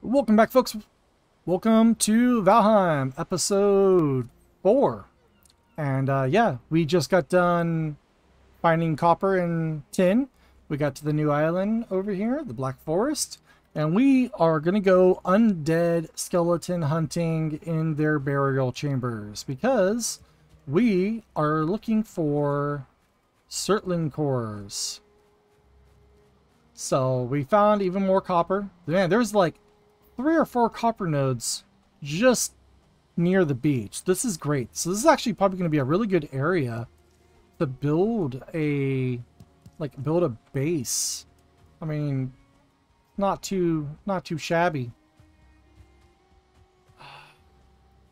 Welcome back, folks. Welcome to Valheim, episode 4. And uh, yeah, we just got done finding copper and tin. We got to the new island over here, the Black Forest. And we are going to go undead skeleton hunting in their burial chambers because we are looking for Surtling cores. So we found even more copper. Man, there's like three or four copper nodes just near the beach. This is great. So this is actually probably going to be a really good area to build a, like build a base. I mean, not too, not too shabby.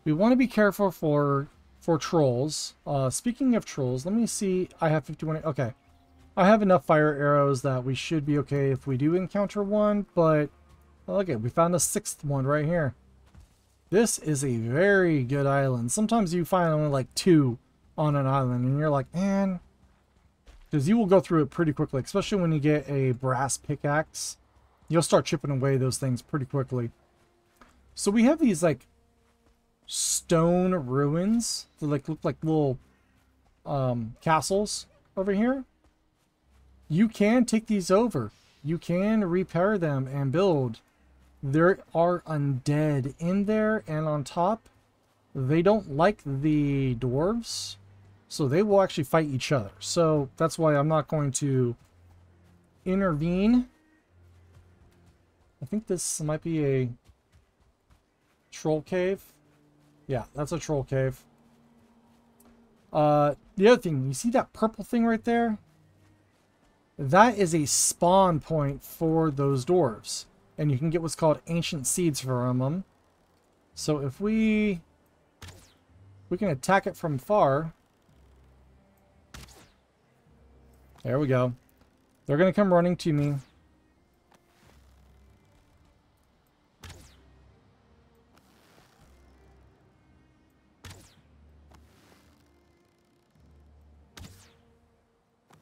We want to be careful for, for trolls. Uh, speaking of trolls, let me see. I have 51. Okay. I have enough fire arrows that we should be okay if we do encounter one, but Okay, we found a sixth one right here. This is a very good island. Sometimes you find only like two on an island and you're like, man, because you will go through it pretty quickly, especially when you get a brass pickaxe. You'll start chipping away those things pretty quickly. So we have these like stone ruins that like look like little um, castles over here. You can take these over. You can repair them and build there are undead in there and on top they don't like the dwarves so they will actually fight each other. So that's why I'm not going to intervene. I think this might be a troll cave. Yeah that's a troll cave. Uh the other thing you see that purple thing right there? That is a spawn point for those dwarves and you can get what's called ancient seeds from them. So if we we can attack it from far. There we go. They're going to come running to me.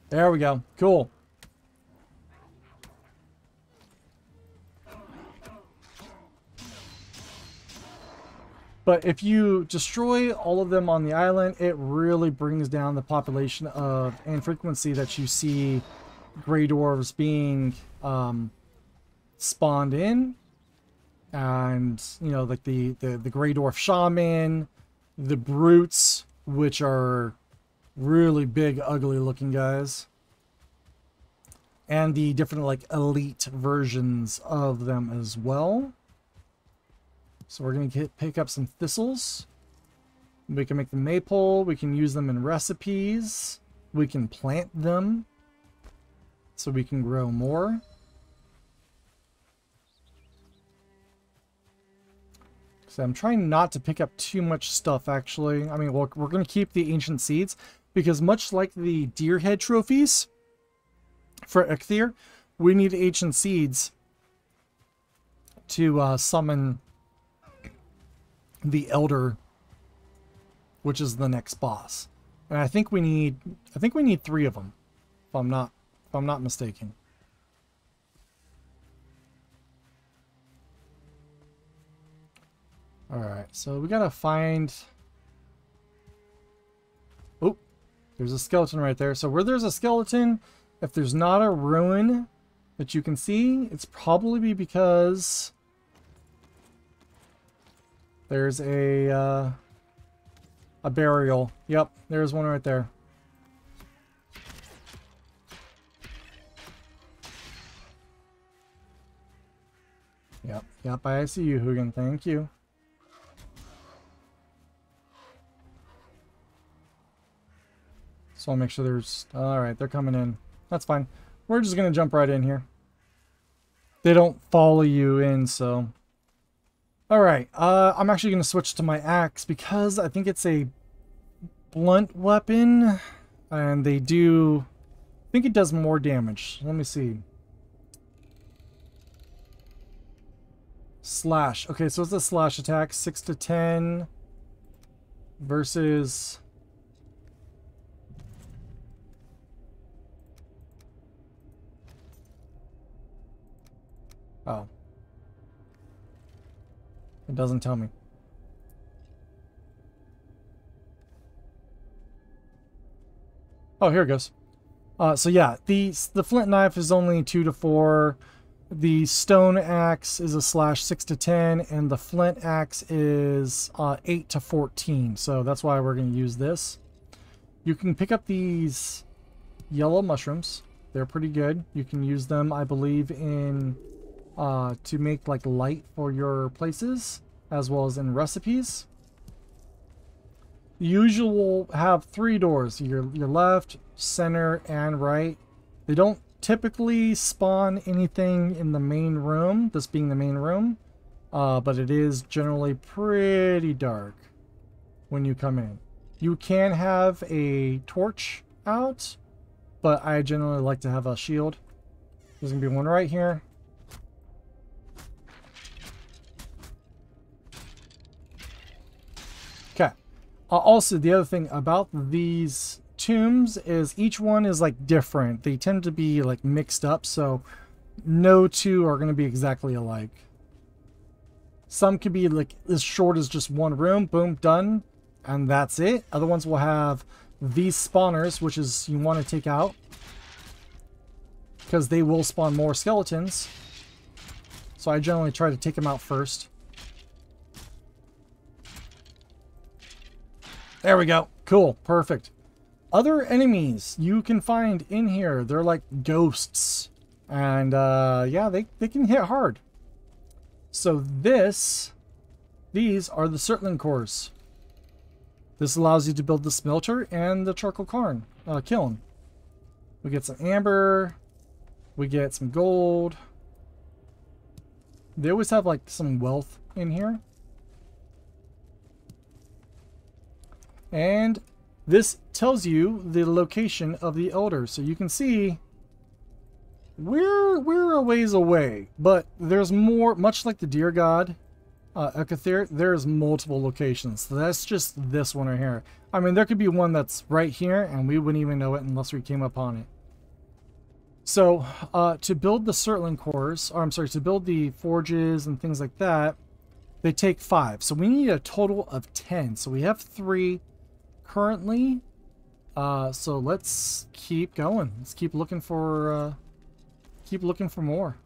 There we go. Cool. But if you destroy all of them on the island, it really brings down the population of and frequency that you see gray dwarves being um, spawned in. And, you know, like the, the, the gray dwarf shaman, the brutes, which are really big, ugly looking guys. And the different, like, elite versions of them as well. So we're going to pick up some thistles. We can make the maypole. We can use them in recipes. We can plant them so we can grow more. So I'm trying not to pick up too much stuff, actually. I mean, we're, we're going to keep the ancient seeds because much like the deer head trophies for Eikthyr, we need ancient seeds to uh, summon the Elder, which is the next boss. And I think we need, I think we need three of them, if I'm not, if I'm not mistaken. Alright, so we gotta find... Oh, there's a skeleton right there. So where there's a skeleton, if there's not a ruin that you can see, it's probably be because there's a, uh, a burial. Yep, there's one right there. Yep, yep, I see you, Hugin. Thank you. So I'll make sure there's... Alright, they're coming in. That's fine. We're just going to jump right in here. They don't follow you in, so... Alright, uh, I'm actually going to switch to my axe because I think it's a blunt weapon and they do... I think it does more damage. Let me see. Slash. Okay, so it's a slash attack. 6 to 10 versus... Oh. It doesn't tell me. Oh, here it goes. Uh, so yeah, the the flint knife is only two to four. The stone axe is a slash six to ten, and the flint axe is uh, eight to fourteen. So that's why we're going to use this. You can pick up these yellow mushrooms. They're pretty good. You can use them, I believe, in uh, to make like light for your places, as well as in recipes. You usually will have three doors, your, your left, center, and right. They don't typically spawn anything in the main room, this being the main room, uh, but it is generally pretty dark when you come in. You can have a torch out, but I generally like to have a shield. There's going to be one right here. Uh, also, the other thing about these tombs is each one is like different. They tend to be like mixed up, so no two are going to be exactly alike. Some could be like as short as just one room, boom, done, and that's it. Other ones will have these spawners, which is you want to take out because they will spawn more skeletons. So I generally try to take them out first. There we go. Cool. Perfect. Other enemies you can find in here, they're like ghosts. And uh, yeah, they, they can hit hard. So this, these are the Surtling cores. This allows you to build the smelter and the charcoal cairn, uh, kiln. We get some amber. We get some gold. They always have like some wealth in here. And this tells you the location of the Elder. So you can see we're, we're a ways away, but there's more, much like the Deer God, uh, Eikthyr, there's multiple locations. So that's just this one right here. I mean, there could be one that's right here, and we wouldn't even know it unless we came upon it. So, uh, to build the Surtling cores, or I'm sorry, to build the forges and things like that, they take five. So we need a total of 10. So we have three currently. Uh, so let's keep going. Let's keep looking for, uh, keep looking for more.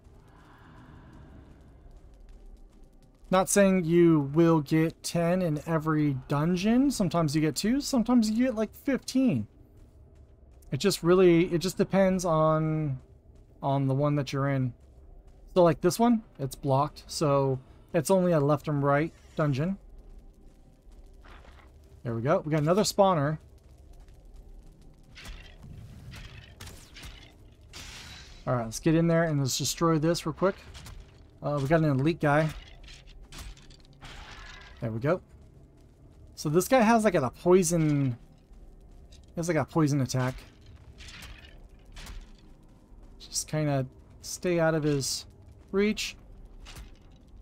Not saying you will get 10 in every dungeon. Sometimes you get two, sometimes you get like 15. It just really, it just depends on, on the one that you're in. So like this one, it's blocked. So it's only a left and right dungeon. There we go. We got another spawner. Alright, let's get in there and let's destroy this real quick. Uh, we got an elite guy. There we go. So this guy has like a poison... He has like a poison attack. Just kind of stay out of his reach.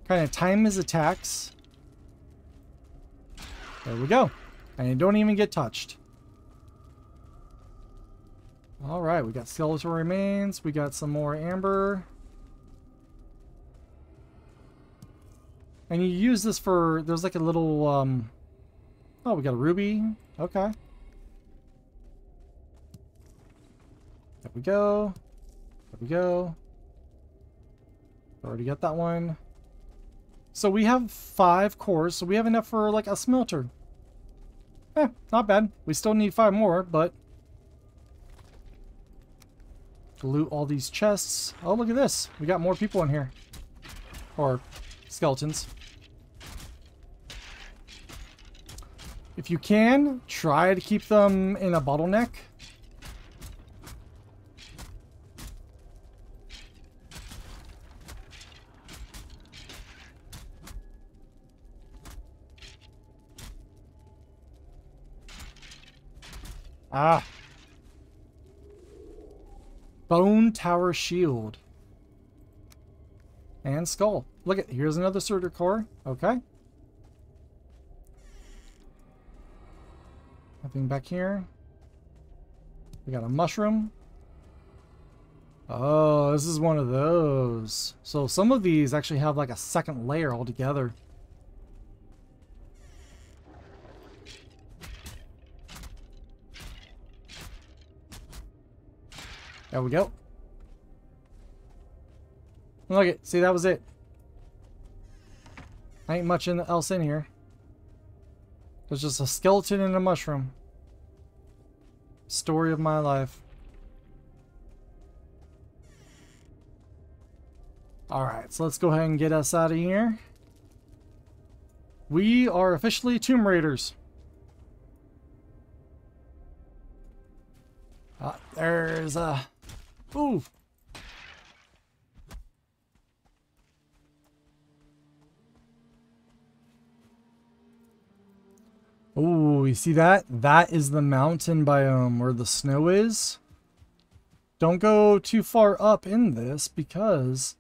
Kind of time his attacks. There we go. And you don't even get touched. Alright, we got skeletal remains. We got some more amber. And you use this for... There's like a little... Um, oh, we got a ruby. Okay. There we go. There we go. Already got that one. So we have five cores, so we have enough for like a smelter. Eh, not bad. We still need five more, but... Loot all these chests. Oh, look at this. We got more people in here. Or skeletons. If you can, try to keep them in a bottleneck. Ah. Bone Tower Shield. And Skull. Look at, here's another Surtur Core. Okay. Nothing back here. We got a mushroom. Oh, this is one of those. So some of these actually have like a second layer altogether. There we go. Look it. See, that was it. Ain't much in, else in here. There's just a skeleton and a mushroom. Story of my life. Alright, so let's go ahead and get us out of here. We are officially Tomb Raiders. Ah, there's a... Ooh, Oh, you see that? That is the mountain biome where the snow is. Don't go too far up in this because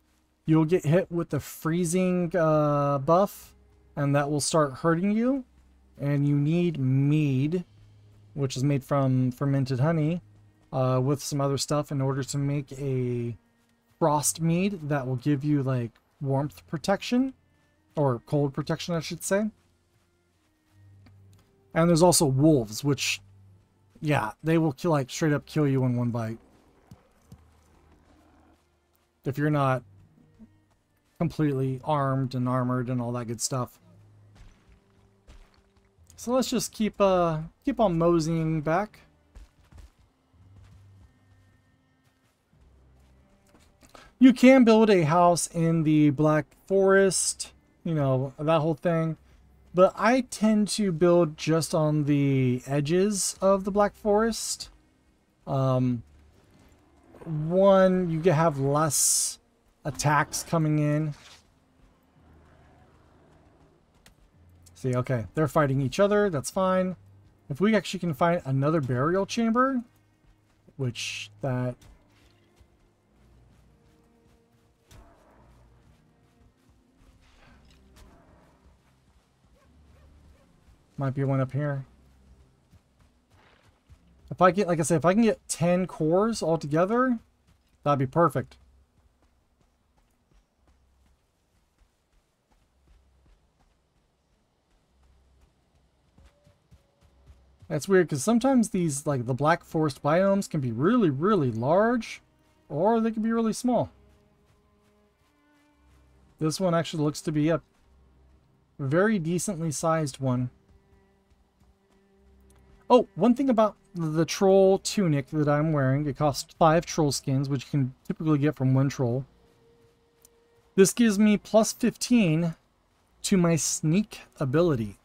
you'll get hit with the freezing uh, buff and that will start hurting you. And you need mead, which is made from fermented honey, uh, with some other stuff in order to make a frost mead that will give you like warmth protection or cold protection, I should say. And there's also wolves, which, yeah, they will kill, like straight up kill you in one bite. If you're not completely armed and armored and all that good stuff. So let's just keep uh keep on moseying back. You can build a house in the Black Forest, you know, that whole thing. But I tend to build just on the edges of the Black Forest. Um, one, you have less attacks coming in. See, okay, they're fighting each other. That's fine. If we actually can find another burial chamber, which that Might be one up here. If I get, like I said, if I can get 10 cores all together, that'd be perfect. That's weird because sometimes these, like the Black Forest biomes can be really, really large or they can be really small. This one actually looks to be a very decently sized one. Oh, one thing about the troll tunic that I'm wearing, it costs 5 troll skins, which you can typically get from one troll. This gives me plus 15 to my sneak ability.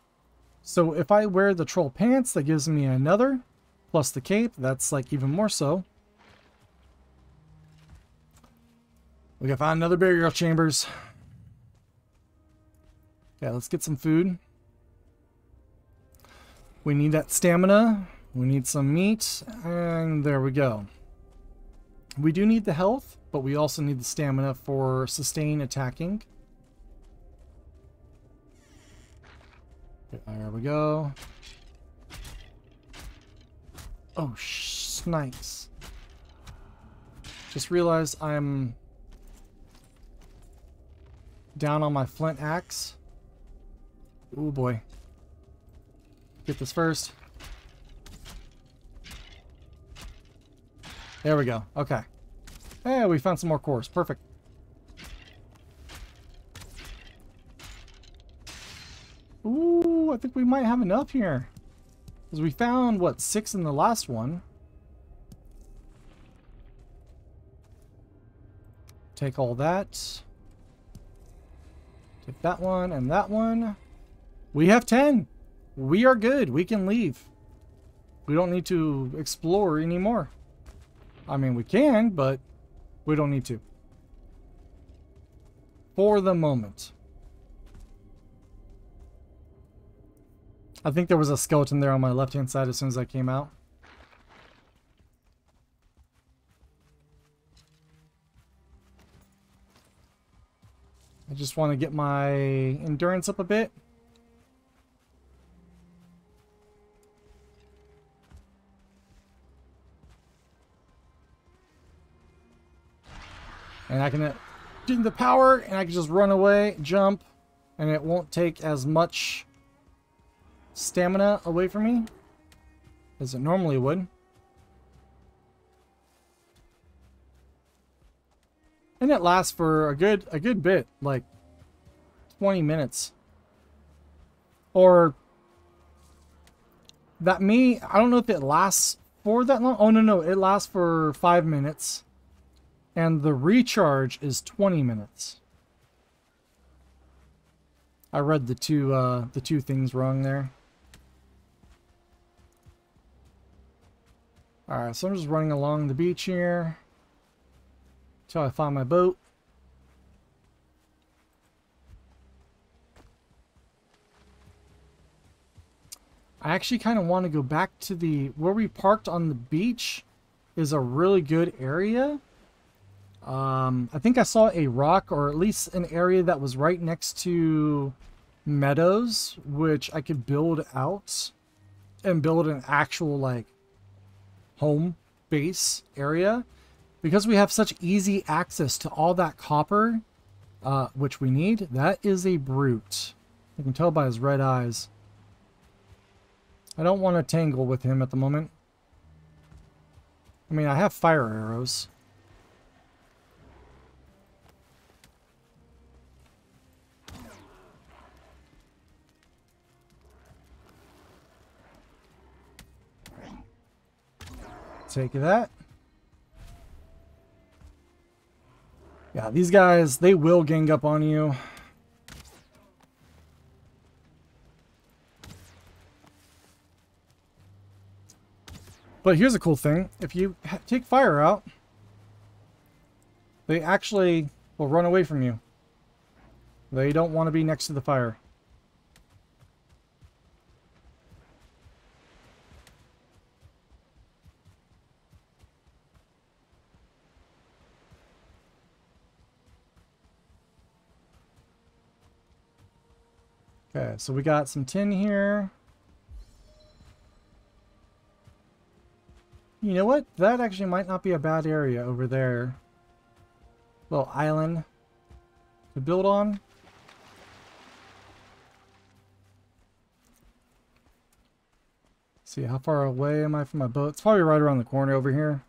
So if I wear the troll pants, that gives me another, plus the cape, that's like even more so. We gotta find another burial chambers. Okay, let's get some food. We need that stamina. We need some meat. And there we go. We do need the health, but we also need the stamina for sustain attacking. There we go. Oh, snipes. Just realized I'm down on my flint axe. Oh boy. Get this first. There we go. Okay. Hey, we found some more cores. Perfect. Ooh, I think we might have enough here. Because we found, what, six in the last one. Take all that. Take that one and that one. We have 10 we are good. We can leave. We don't need to explore anymore. I mean, we can, but we don't need to. For the moment. I think there was a skeleton there on my left-hand side as soon as I came out. I just want to get my endurance up a bit. And I can uh, do the power and I can just run away, jump, and it won't take as much stamina away from me as it normally would. And it lasts for a good a good bit, like 20 minutes. Or that may I don't know if it lasts for that long. Oh no no, it lasts for 5 minutes. And the recharge is 20 minutes. I read the two uh the two things wrong there. Alright, so I'm just running along the beach here. Until I find my boat. I actually kind of want to go back to the... Where we parked on the beach is a really good area. Um, I think I saw a rock or at least an area that was right next to meadows, which I could build out and build an actual like home base area. Because we have such easy access to all that copper, uh, which we need, that is a brute. You can tell by his red eyes. I don't want to tangle with him at the moment. I mean, I have fire arrows. Take that. Yeah, these guys, they will gang up on you. But here's a cool thing. If you take fire out, they actually will run away from you. They don't want to be next to the fire. Okay, so we got some tin here. You know what? That actually might not be a bad area over there. Little island to build on. see, how far away am I from my boat? It's probably right around the corner over here.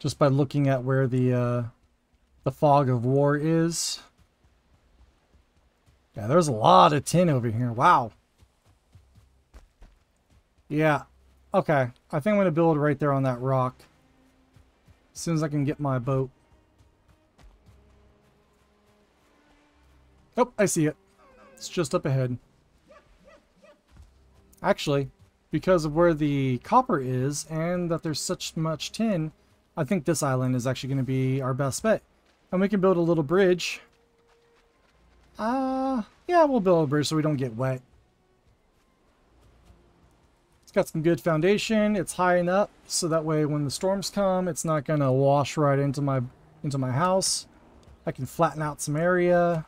Just by looking at where the uh, the fog of war is. Yeah, there's a lot of tin over here. Wow. Yeah. Okay. I think I'm going to build right there on that rock. As soon as I can get my boat. Oh, I see it. It's just up ahead. Actually, because of where the copper is and that there's such much tin, I think this island is actually going to be our best bet. And we can build a little bridge. Uh, yeah, we'll build a bridge so we don't get wet. It's got some good foundation. It's high enough so that way when the storms come, it's not going to wash right into my into my house. I can flatten out some area.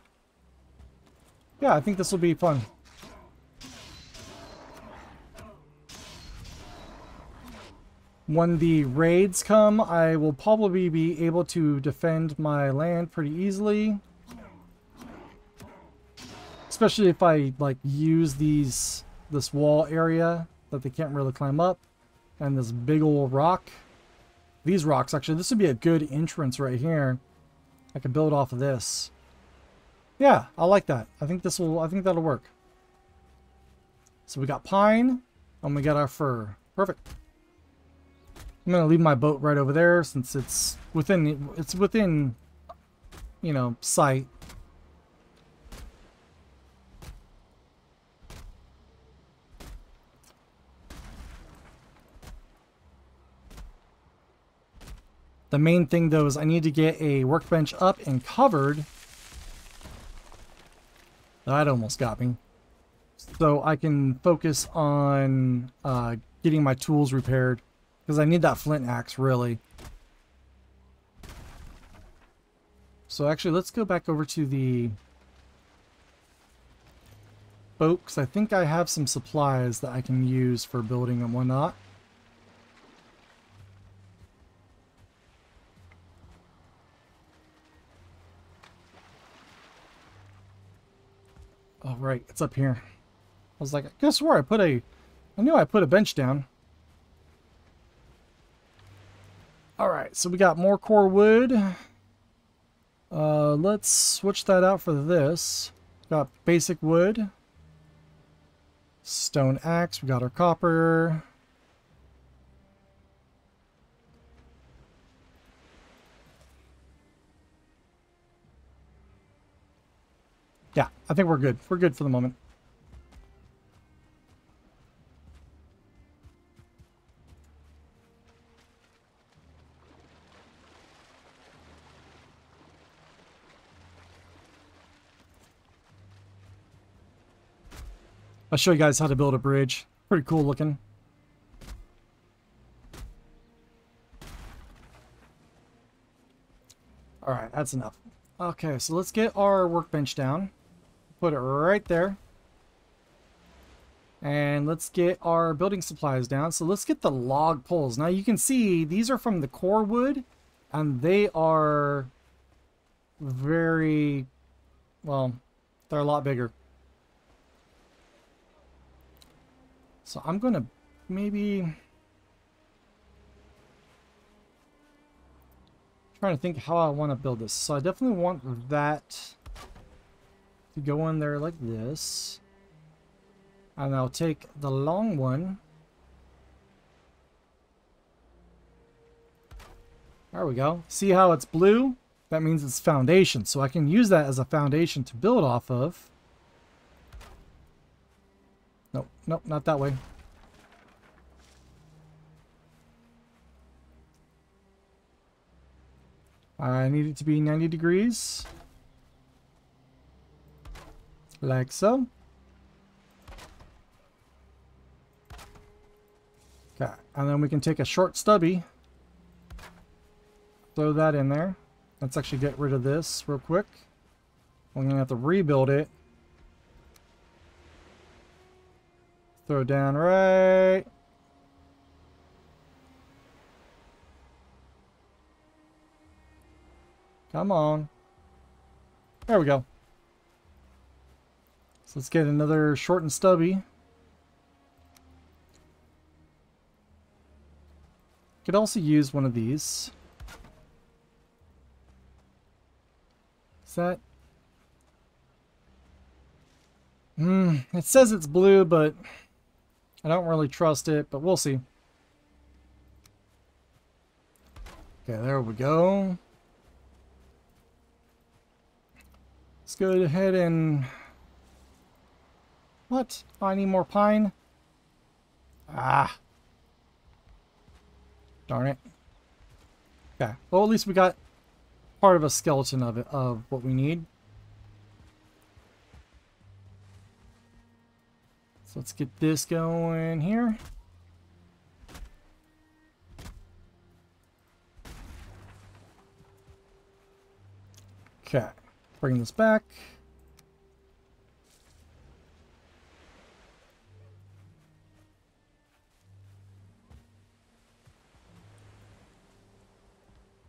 Yeah, I think this will be fun. When the raids come, I will probably be able to defend my land pretty easily. Especially if I like use these this wall area that they can't really climb up. And this big old rock. These rocks, actually, this would be a good entrance right here. I could build off of this. Yeah, I like that. I think this will, I think that'll work. So we got pine, and we got our fir. Perfect. I'm gonna leave my boat right over there since it's within, it's within, you know, sight. The main thing though is I need to get a workbench up and covered. That almost got me. So I can focus on uh, getting my tools repaired. Because I need that flint axe, really. So actually, let's go back over to the boat. Because I think I have some supplies that I can use for building and whatnot. Oh, right. It's up here. I was like, I guess where I put a... I knew I put a bench down. Right, so we got more core wood. Uh, let's switch that out for this. Got basic wood. Stone axe, we got our copper. Yeah, I think we're good. We're good for the moment. I'll show you guys how to build a bridge. Pretty cool looking. Alright, that's enough. Okay, so let's get our workbench down. Put it right there. And let's get our building supplies down. So let's get the log poles. Now you can see these are from the core wood and they are very, well, they're a lot bigger. So I'm going to maybe... trying to think how I want to build this. So I definitely want that to go in there like this. And I'll take the long one. There we go. See how it's blue? That means it's foundation. So I can use that as a foundation to build off of. Nope, not that way. I need it to be 90 degrees. Like so. Okay, and then we can take a short stubby. Throw that in there. Let's actually get rid of this real quick. I'm going to have to rebuild it. Throw it down right. Come on. There we go. So let's get another short and stubby. Could also use one of these. Is that... Hmm, it says it's blue, but I don't really trust it, but we'll see. Okay, there we go. Let's go ahead and... What? Oh, I need more pine? Ah. Darn it. Okay. Well, at least we got part of a skeleton of it, of what we need. So let's get this going here. Okay, bring this back.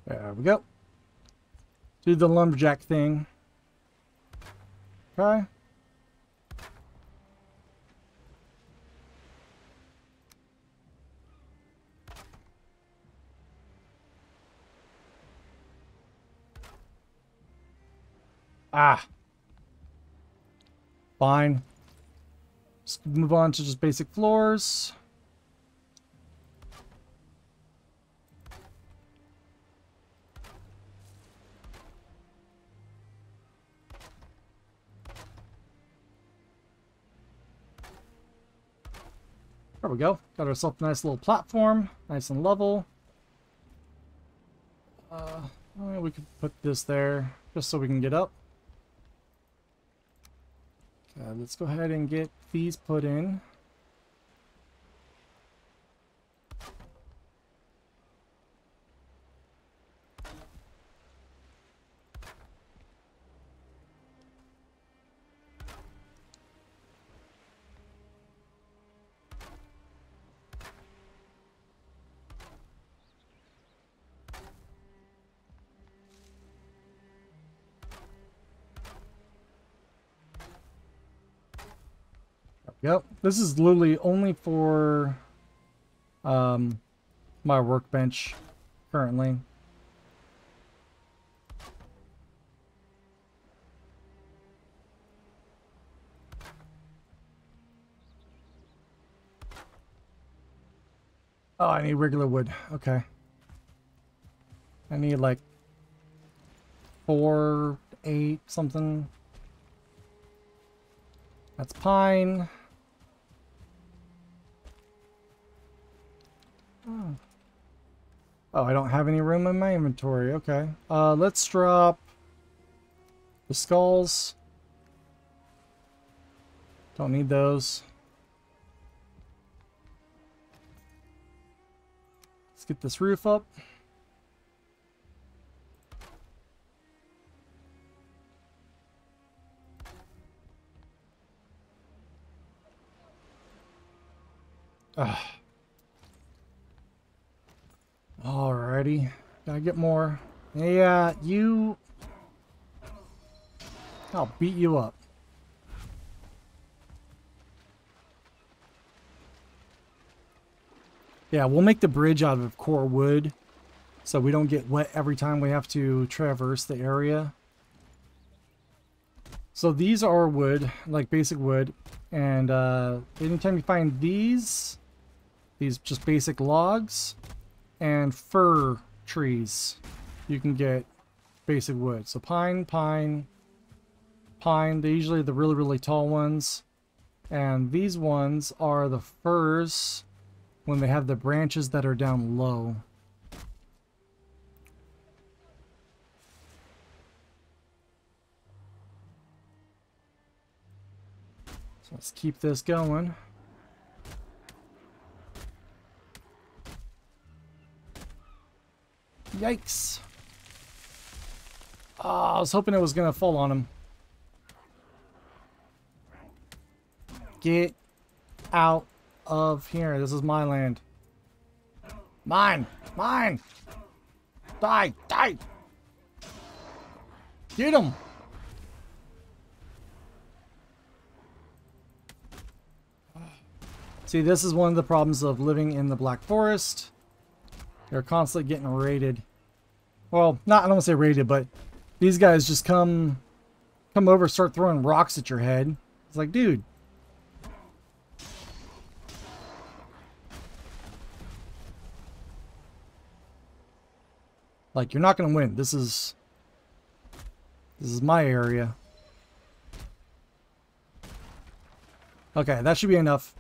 There we go. Do the lumberjack thing. Okay. Ah. Fine. Let's move on to just basic floors. There we go. Got ourselves a nice little platform. Nice and level. Uh, we could put this there just so we can get up. Let's go ahead and get these put in. This is literally only for um, my workbench currently. Oh, I need regular wood. Okay. I need like four, eight, something. That's pine. Oh, I don't have any room in my inventory. Okay. Uh, let's drop the skulls. Don't need those. Let's get this roof up. Ugh. Alrighty. Gotta get more. Yeah, you... I'll beat you up. Yeah, we'll make the bridge out of core wood so we don't get wet every time we have to traverse the area. So these are wood, like basic wood, and uh, anytime you find these, these just basic logs and fir trees. You can get basic wood. So pine, pine, pine. They're usually the really, really tall ones. And these ones are the firs when they have the branches that are down low. So let's keep this going. Yikes. Oh, I was hoping it was going to fall on him. Get out of here. This is my land. Mine! Mine! Die! Die! Get him! See, this is one of the problems of living in the Black Forest. They're constantly getting raided. Well, not I don't want to say raided, but these guys just come come over, start throwing rocks at your head. It's like, dude. Like, you're not to win. This is... This is my area. Okay, that should be enough.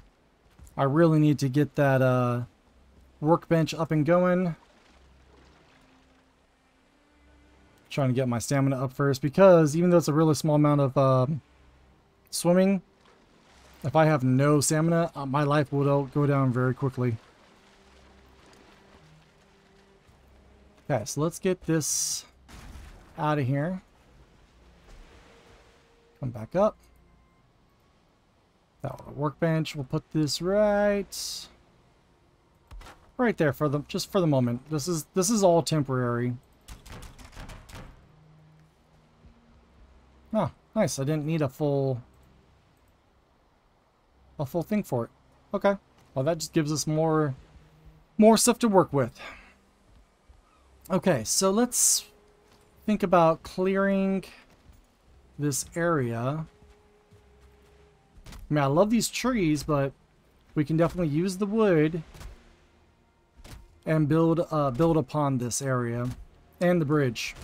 I really need to get that, uh workbench up and going. Trying to get my stamina up first because even though it's a really small amount of um, swimming, if I have no stamina, uh, my life will go down very quickly. Okay, so let's get this out of here. Come back up. That workbench. We'll put this right right there for the just for the moment. This is this is all temporary. Oh, nice. I didn't need a full a full thing for it. Okay. Well, that just gives us more more stuff to work with. Okay, so let's think about clearing this area. I mean, I love these trees, but we can definitely use the wood and build uh, build upon this area and the bridge.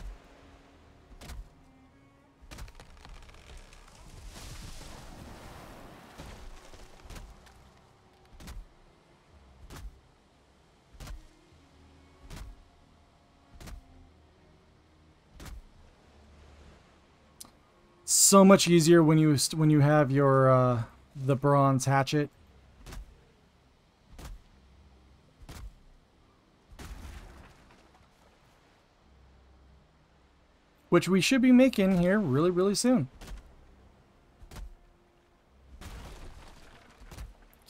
So much easier when you when you have your uh, the bronze hatchet which we should be making here really, really soon.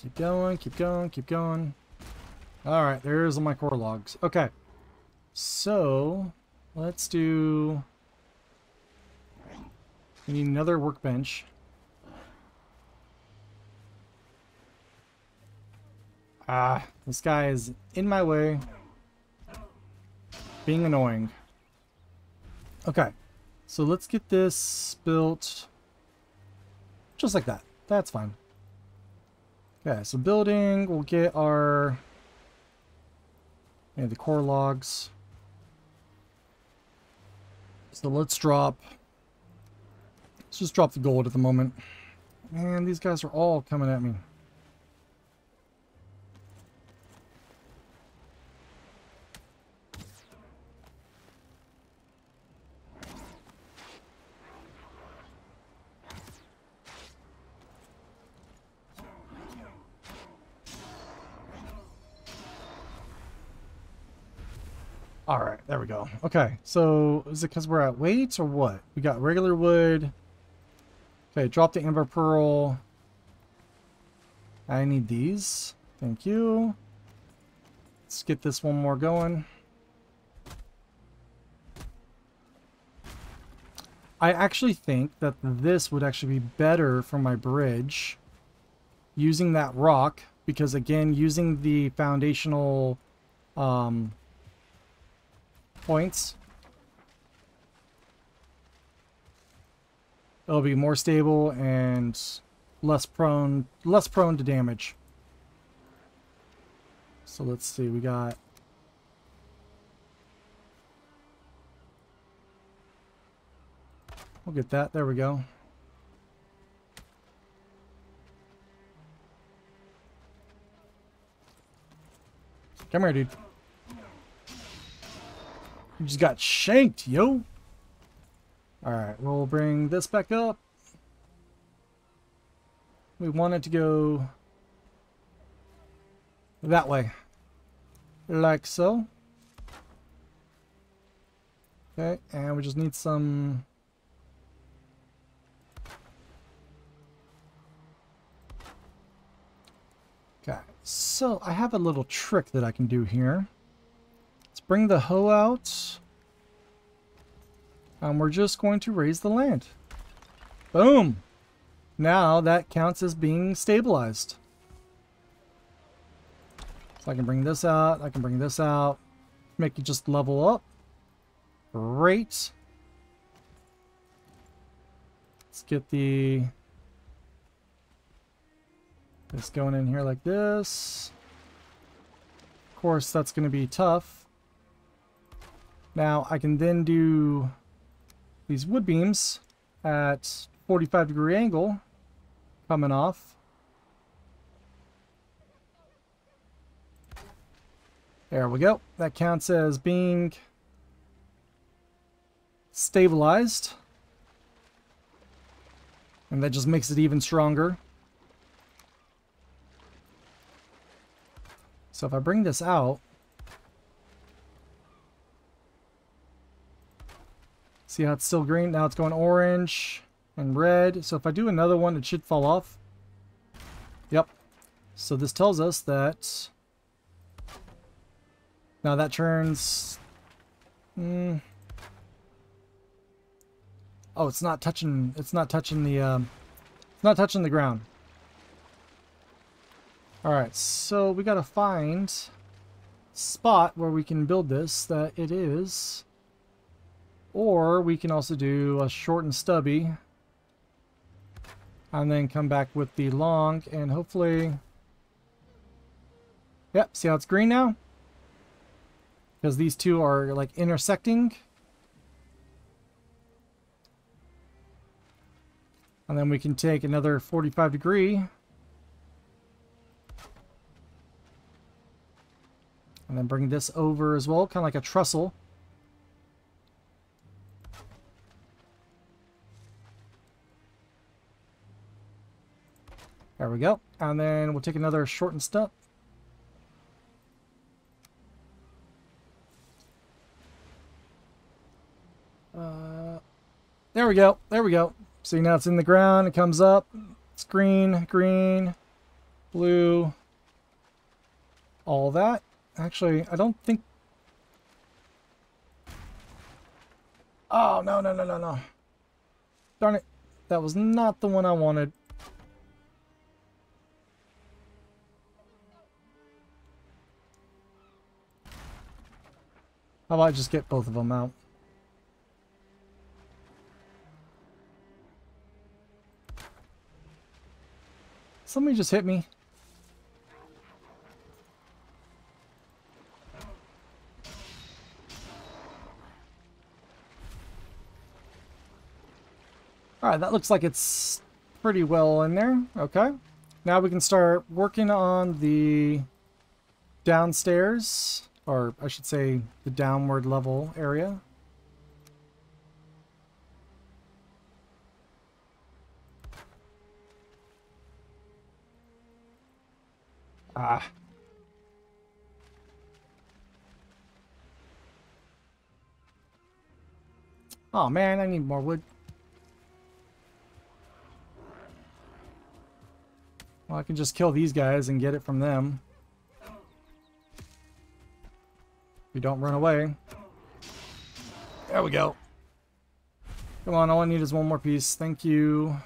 Keep going, keep going, keep going. All right, there's my core logs. Okay, so let's do... We need another workbench. Ah, this guy is in my way. Being annoying. Okay, so let's get this built just like that. That's fine. Okay, so building, we'll get our And the core logs. So let's drop... Let's just drop the gold at the moment. Man, these guys are all coming at me. All right, there we go. Okay, so is it because we're at weight or what? We got regular wood. Okay, drop the amber pearl. I need these. Thank you. Let's get this one more going. I actually think that this would actually be better for my bridge using that rock because again using the foundational um, points. It'll be more stable and less prone less prone to damage. So let's see, we got We'll get that. There we go. Come here, dude. You just got shanked, yo. Alright, we'll bring this back up. We want it to go that way. Like so. Okay, and we just need some... Okay, so I have a little trick that I can do here bring the hoe out. And we're just going to raise the land. Boom! Now that counts as being stabilized. So I can bring this out, I can bring this out, make it just level up. Great. Let's get the this going in here like this. Of course, that's going to be tough. Now I can then do these wood beams at 45 degree angle coming off. There we go. That counts as being stabilized. And that just makes it even stronger. So if I bring this out, See how it's still green? Now it's going orange and red. So if I do another one, it should fall off. Yep. So this tells us that... Now that turns... Mm, oh, it's not touching... It's not touching the... Um, it's not touching the ground. Alright, so we gotta find spot where we can build this that it is or we can also do a short and stubby. And then come back with the long and hopefully... Yep, see how it's green now? Because these two are like intersecting. And then we can take another 45 degree. And then bring this over as well, kind of like a trestle. There we go. And then we'll take another shortened step. Uh, there we go. There we go. See, now it's in the ground. It comes up. It's green, green, blue, all that. Actually, I don't think... Oh, no, no, no, no, no. Darn it. That was not the one I wanted. I might just get both of them out. Somebody just hit me. Alright, that looks like it's pretty well in there. Okay. Now we can start working on the downstairs or I should say the downward level area. Ah. Oh man, I need more wood. Well, I can just kill these guys and get it from them. We don't run away. There we go. Come on, all I need is one more piece. Thank you.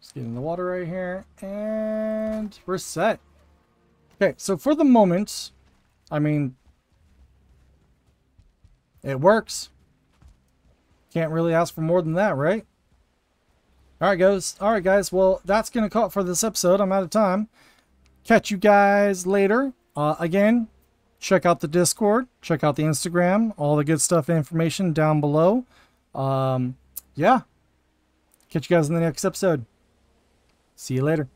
Just get in the water right here. And we're set. Okay, so for the moment, I mean, it works. Can't really ask for more than that, right? All right, guys. All right, guys. Well, that's going to call it for this episode. I'm out of time. Catch you guys later. Uh, again, check out the Discord. Check out the Instagram. All the good stuff information down below. Um, yeah. Catch you guys in the next episode. See you later.